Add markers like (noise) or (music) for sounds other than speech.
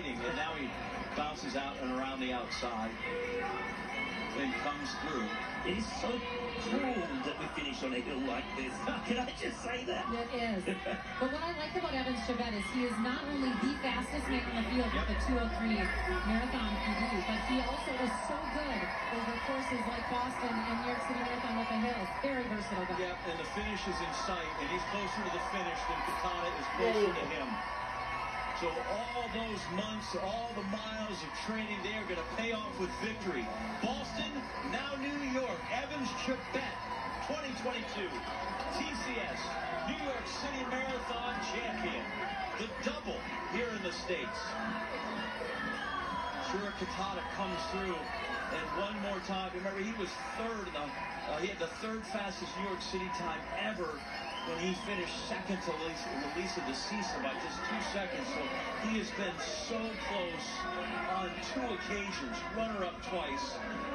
fighting, and now he bounces out and around the outside and comes through. It is so cool that we finish on a hill like this. (laughs) Can I just say that? It is. (laughs) but what I like about Evans Chebet is he is not only the fastest man on the field with the 203 marathon PB, but he also is so good over courses like Boston and New York City Marathon with the hills. Very versatile guy. Yeah, and the finish is in sight, and he's closer to the finish than Kitata is closer to oh. him. So all those months, all the miles of training, they are going to pay off with victory. Boston, now New York, Evans Chebet, 2022, TCS, New York City Marathon champion, the double here in the States. Shura Kitata comes through, and one more time. Remember, he was third. In the, uh, he had the third fastest New York City time ever when he finished second to Lisa, Lisa Desisa by just two seconds. So he has been so close on two occasions, runner-up twice.